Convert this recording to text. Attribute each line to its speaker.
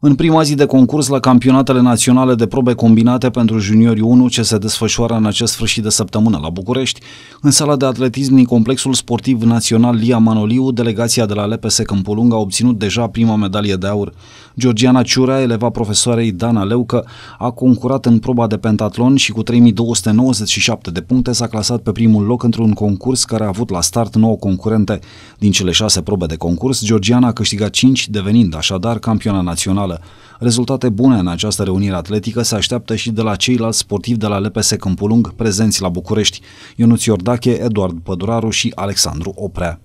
Speaker 1: În prima zi de concurs la campionatele naționale de probe combinate pentru juniorii 1 ce se desfășoară în acest sfârșit de săptămână la București, în sala de atletism din complexul sportiv național Lia Manoliu, delegația de la LPS Câmpulung a obținut deja prima medalie de aur. Georgiana Ciurea, eleva profesoarei Dana Leucă, a concurat în proba de pentatlon și cu 3297 de puncte s-a clasat pe primul loc într-un concurs care a avut la start 9 concurente. Din cele șase probe de concurs, Georgiana a câștigat 5, devenind așadar campiona națională națională. Rezultate bune în această reunire atletică se așteaptă și de la ceilalți sportivi de la LPS Câmpulung prezenți la București, Ionuț Iordache, Eduard Păduraru și Alexandru Oprea.